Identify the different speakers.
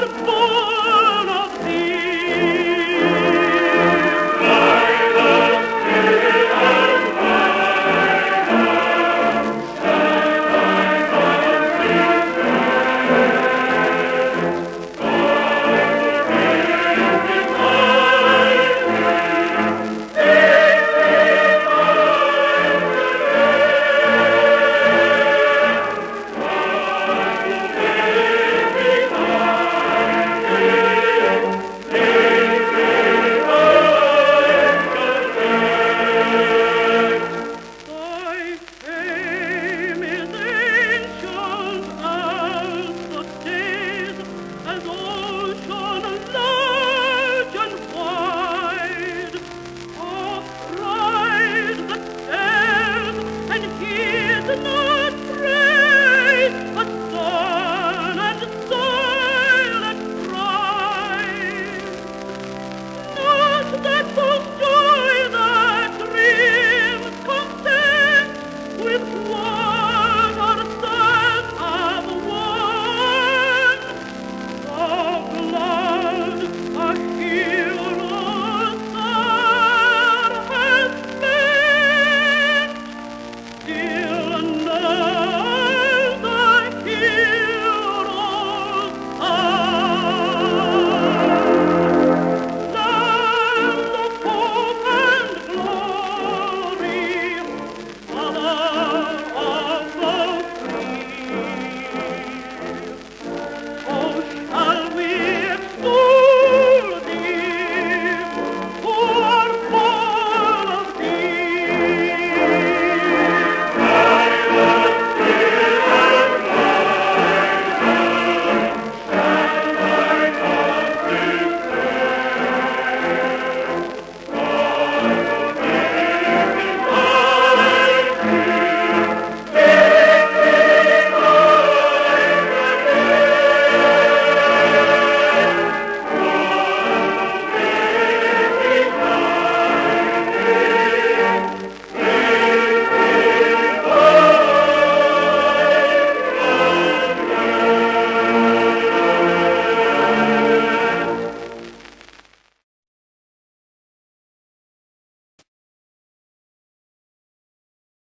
Speaker 1: cuerpo